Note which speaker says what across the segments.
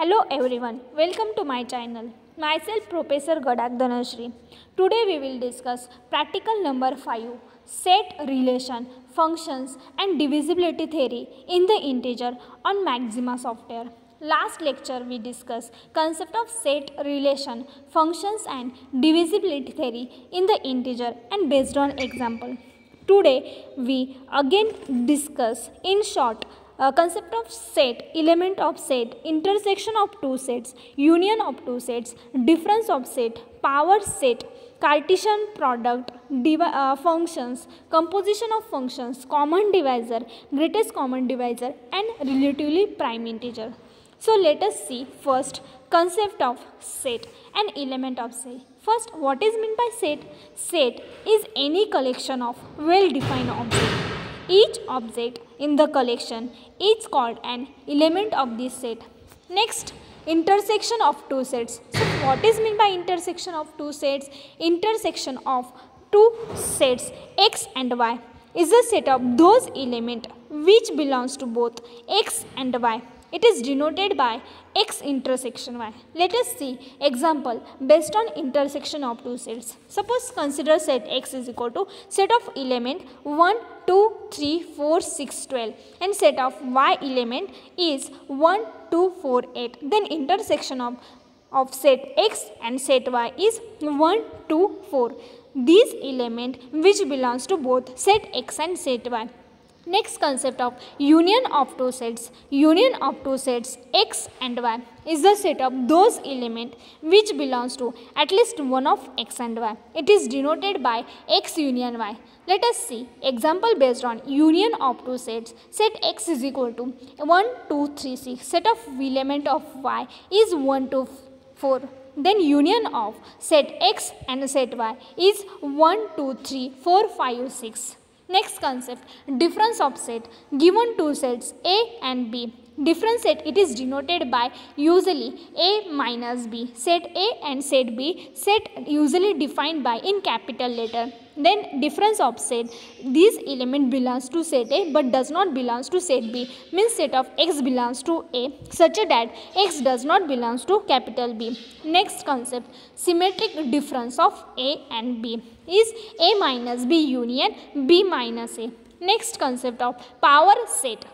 Speaker 1: Hello everyone, welcome to my channel. Myself Professor Gadakh Dhanashree. Today we will discuss practical number 5 set relation, functions and divisibility theory in the integer on Maxima software. Last lecture we discussed concept of set relation, functions and divisibility theory in the integer and based on example. Today we again discuss in short uh, concept of set, element of set, intersection of two sets, union of two sets, difference of set, power set, Cartesian product, uh, functions, composition of functions, common divisor, greatest common divisor and relatively prime integer. So let us see first concept of set and element of set. First what is meant by set? Set is any collection of well defined objects each object in the collection is called an element of this set. Next, intersection of two sets. So, what is meant by intersection of two sets? Intersection of two sets x and y is a set of those elements which belongs to both x and y. It is denoted by x intersection y. Let us see example based on intersection of two sets. Suppose consider set x is equal to set of element 1, 2, 3, 4, 6, 12 and set of y element is 1, 2, 4, 8. Then intersection of, of set x and set y is 1, 2, 4. These element which belongs to both set x and set y Next concept of union of two sets. Union of two sets x and y is the set of those element which belongs to at least one of x and y. It is denoted by x union y. Let us see example based on union of two sets. Set x is equal to 1, 2, 3, 6. Set of element of y is 1 to 4. Then union of set x and set y is 1, 2, 3, 4, 5, 6. Next concept, difference of set. Given two sets A and B. Difference set it is denoted by usually A minus B. Set A and set B. Set usually defined by in capital letter. Then difference of set. This element belongs to set A but does not belongs to set B. Means set of X belongs to A such that X does not belongs to capital B. Next concept, symmetric difference of A and B is A minus B union B minus A. Next concept of power set.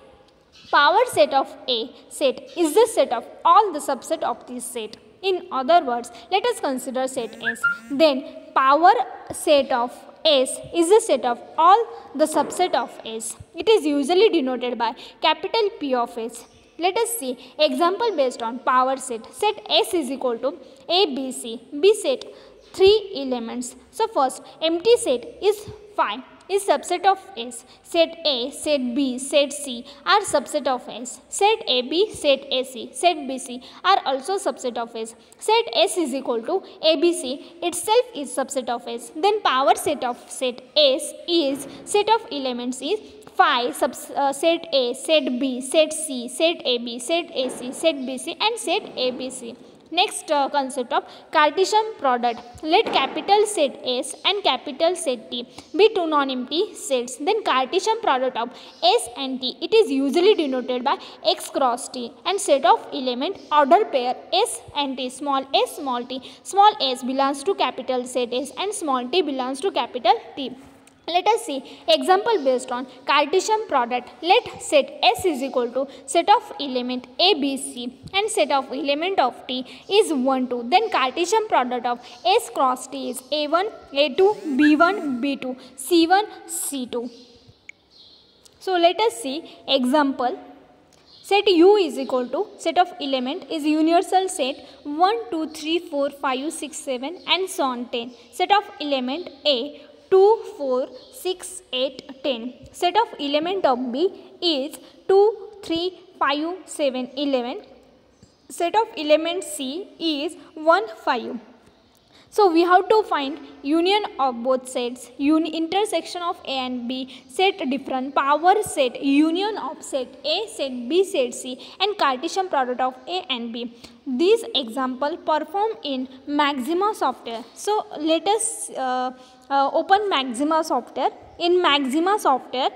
Speaker 1: Power set of A set is the set of all the subset of this set. In other words, let us consider set S. Then power set of S is the set of all the subset of S. It is usually denoted by capital P of S. Let us see example based on power set. Set S is equal to A, B, C. B set three elements. So first empty set is 5 is subset of S. Set A, set B, set C are subset of S. Set AB, set AC, set BC are also subset of S. Set S is equal to ABC itself is subset of S. Then power set of set S is set of elements is 5 subs, uh, set A, set B, set C, set AB, set AC, set BC and set ABC. Next uh, concept of Cartesian product. Let capital set S and capital set T be two non-empty sets. Then Cartesian product of S and T. It is usually denoted by X cross T and set of element order pair S and T. Small s, small t. Small s belongs to capital set S and small t belongs to capital T. Let us see example based on Cartesian product. Let set S is equal to set of element A, B, C and set of element of T is 1, 2. Then Cartesian product of S cross T is A1, A2, B1, B2, C1, C2. So let us see example. Set U is equal to set of element is universal set 1, 2, 3, 4, 5, 6, 7 and so on 10. Set of element A 2, 4, 6, 8, 10. Set of element of B is 2, 3, 5, 7, 11. Set of element C is 1, 5. So we have to find union of both sets, Uni intersection of A and B, set different, power set, union of set A, set B, set C and Cartesian product of A and B. These example perform in Maxima software. So let us uh, uh, open Maxima software. In Maxima software,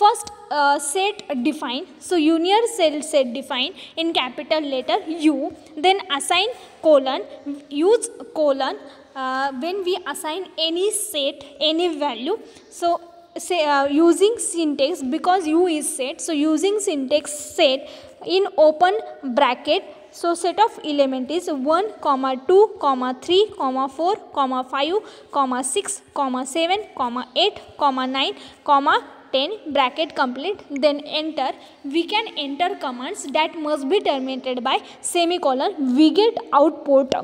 Speaker 1: first uh, set define. So union cell set define in capital letter u. Then assign colon use colon uh, when we assign any set any value. So say uh, using syntax because u is set so using syntax set in open bracket. So set of element is 1 comma 2 comma 3 comma 4 comma 5 comma 6 comma 7 comma 8 comma 9 comma 10 bracket complete then enter. We can enter commands that must be terminated by semicolon. We get output.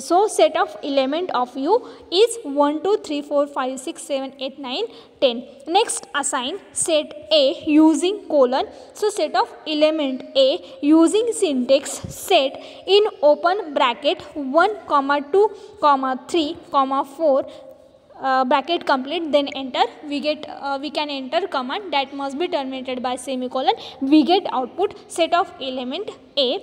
Speaker 1: So set of element of u is 1 2 3 4 5 6 7 8 9 10 next assign set a using colon. So set of element a using syntax set in open bracket 1 comma 2 comma 3 comma 4 uh, bracket complete then enter. We get uh, we can enter command that must be terminated by semicolon. We get output set of element a.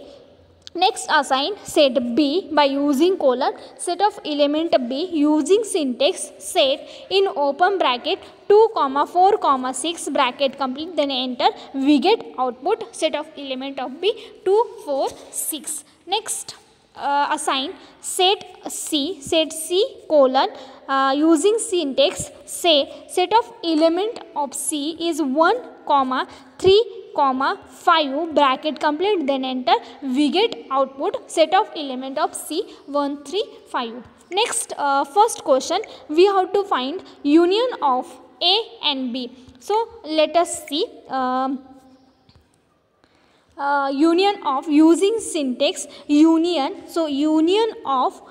Speaker 1: Next assign set B by using colon. Set of element B using syntax set in open bracket 2 comma 4 comma 6 bracket complete then enter. We get output set of element of B 2 4 6. Next uh, assign set C set C colon uh, using syntax say set of element of C is 1 comma 3 comma 5 bracket complete then enter we get output set of element of C 1 3 5. Next uh, first question we have to find union of A and B. So let us see um, uh, union of using syntax union. So union of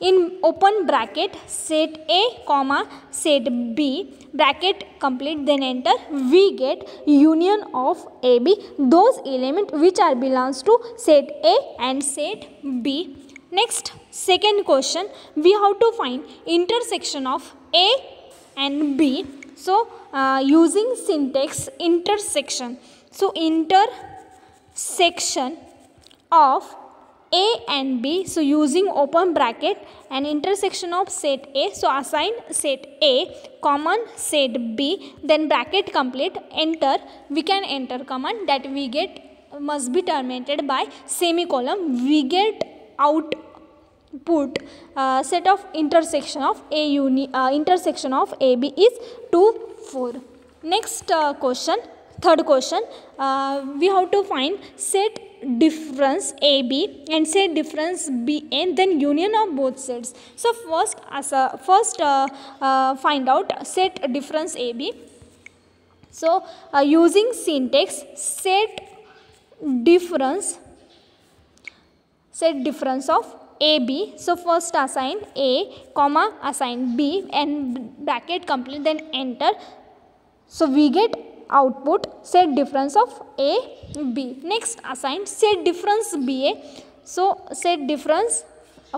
Speaker 1: in open bracket set a comma set b bracket complete then enter. We get union of ab those element which are belongs to set a and set b. Next second question. We have to find intersection of a and b. So uh, using syntax intersection. So intersection of a and B. So using open bracket and intersection of set A. So assign set A common set B then bracket complete enter. We can enter command that we get must be terminated by semicolon. We get output uh, set of intersection of A uni uh, intersection of AB is 2 4. Next uh, question third question uh, we have to find set difference AB and say difference BN then union of both sets. So first as a first uh, uh, find out set difference AB. So uh, using syntax set difference set difference of AB. So first assign A comma assign B and bracket complete then enter. So we get output set difference of A B. Next assign set difference B A. So set difference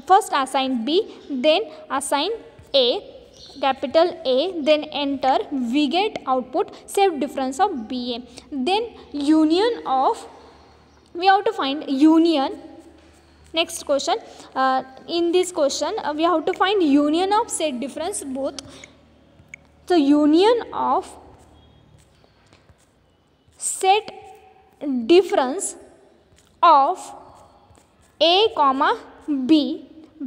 Speaker 1: first assign B then assign A capital A then enter we get output set difference of B A. Then union of we have to find union next question uh, in this question uh, we have to find union of set difference both so union of set difference of a comma b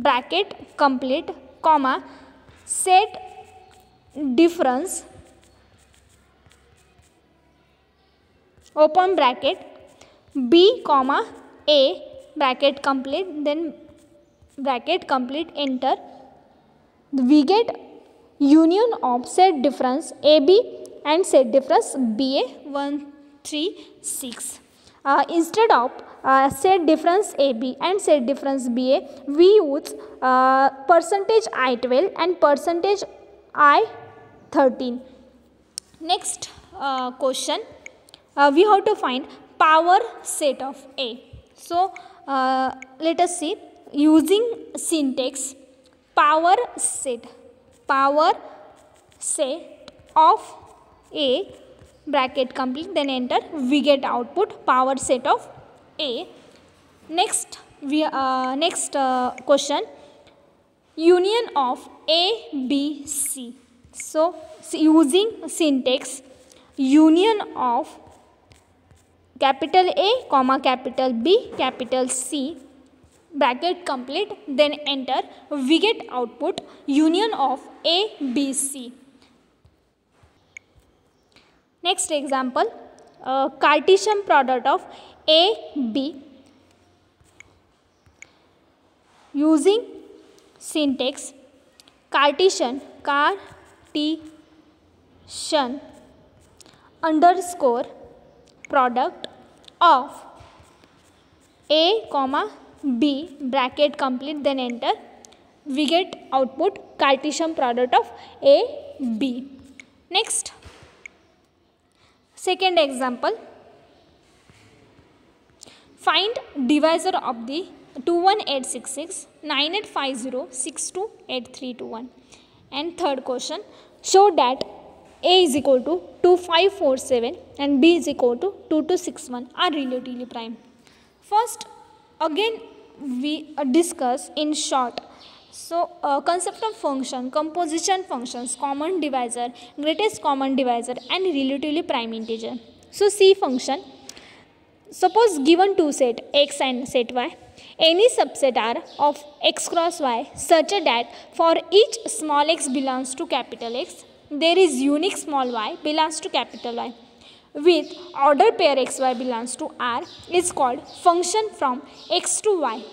Speaker 1: bracket complete comma set difference open bracket b comma a bracket complete then bracket complete enter we get union of set difference ab and set difference ba 1 3, 6. Uh, instead of uh, set difference AB and set difference BA, we use uh, percentage I12 and percentage I13. Next uh, question, uh, we have to find power set of A. So, uh, let us see using syntax power set, power set of A bracket complete then enter. We get output power set of a. Next we uh, next uh, question. Union of a b c. So, so using syntax union of capital A comma capital B capital C. Bracket complete then enter. We get output union of A B C next example uh, Cartesian product of A B. Using syntax Cartesian Cartesian underscore product of A comma B bracket complete then enter. We get output Cartesian product of A B. Next second example. Find divisor of the 21866 9850 628321 and third question. Show that a is equal to 2547 and b is equal to 2261 are relatively prime. First again we uh, discuss in short so uh, concept of function composition functions common divisor greatest common divisor and relatively prime integer. So c function. Suppose given two set x and set y. Any subset r of x cross y such that for each small x belongs to capital x there is unique small y belongs to capital y. With order pair xy belongs to R is called function from x to y.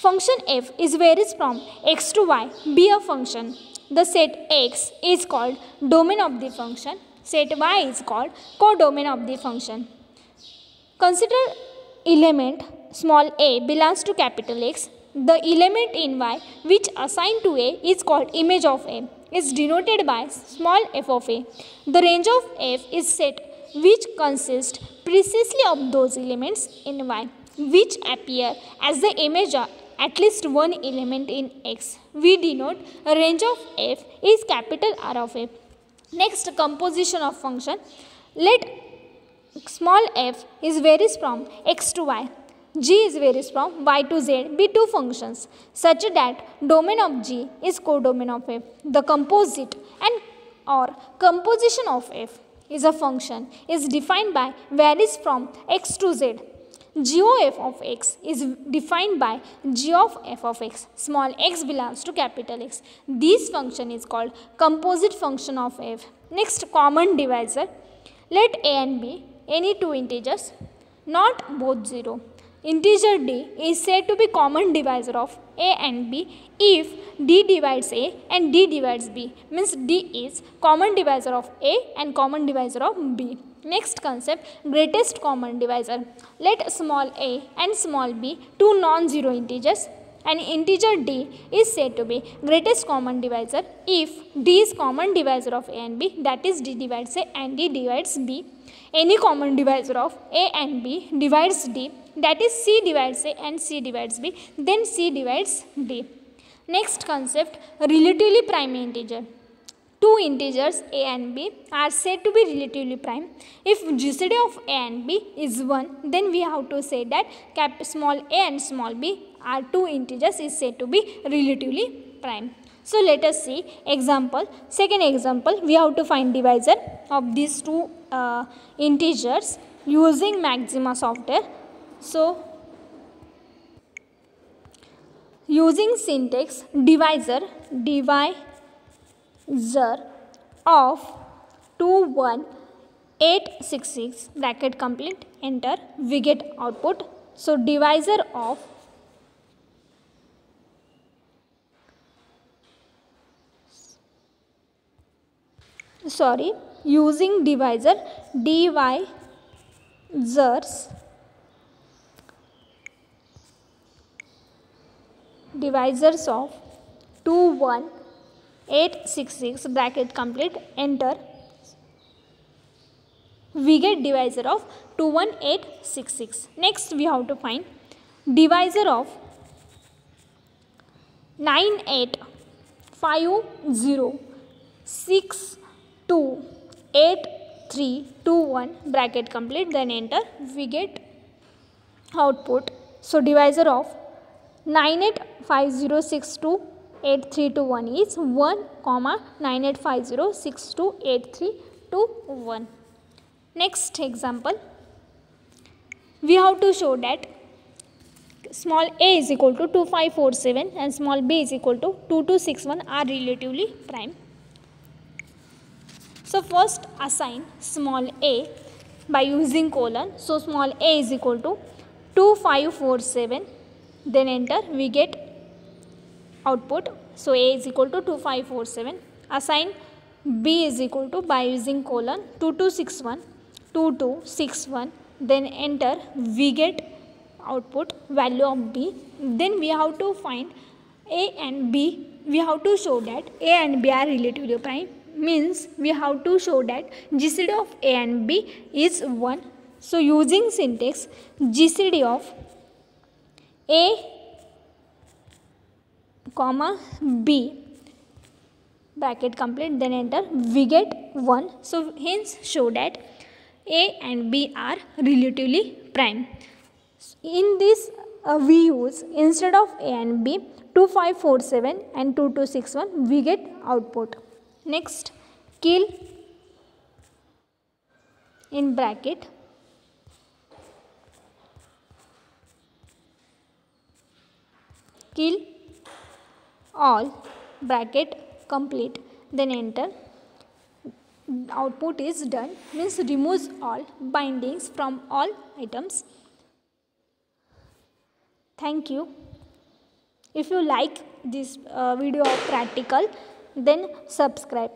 Speaker 1: Function f is varies from x to y be a function. The set x is called domain of the function. Set y is called codomain of the function. Consider element small a belongs to capital X. The element in y which assigned to a is called image of a is denoted by small f of a. The range of f is set which consist precisely of those elements in Y which appear as the image of at least one element in X. We denote a range of f is capital R of f. Next composition of function. Let small f is varies from x to y. g is varies from y to z be two functions such that domain of g is codomain of f. The composite and or composition of f is a function is defined by varies from x to z. g of f of x is defined by g of f of x. Small x belongs to capital X. This function is called composite function of f. Next common divisor. Let a and b any two integers not both 0 Integer d is said to be common divisor of a and b if d divides a and d divides b means d is common divisor of a and common divisor of b. Next concept greatest common divisor. Let small a and small b two non-zero integers an integer d is said to be greatest common divisor if d is common divisor of a and b that is d divides a and d divides b. Any common divisor of a and b divides d that is C divides A and C divides B then C divides D. Next concept relatively prime integer. Two integers a and b are said to be relatively prime. If GCD of a and b is 1 then we have to say that cap small a and small b are two integers is said to be relatively prime. So let us see example. Second example we have to find divisor of these two uh, integers using maxima software so, using syntax divisor divisor of 21866 bracket complete enter we get output. So, divisor of sorry using divisor divisors divisors of 21866 bracket complete enter. We get divisor of 21866 next we have to find divisor of 9850628321 bracket complete then enter. We get output. So divisor of 9850628321 is 1 comma 9850628321 next example. We have to show that small a is equal to 2547 and small b is equal to 2261 are relatively prime. So first assign small a by using colon. So small a is equal to 2547 then enter we get output. So a is equal to 2547 assign b is equal to by using colon 2261 2261 then enter we get output value of b then we have to find a and b. We have to show that a and b are relatively prime. Means we have to show that GCD of A and B is 1. So using syntax GCD of A comma B bracket complete then enter we get 1. So hence show that A and B are relatively prime. In this uh, we use instead of A and B 2547 and 2261 we get output. Next, kill in bracket kill all bracket complete then enter. Output is done means removes all bindings from all items. Thank you. If you like this uh, video of practical then subscribe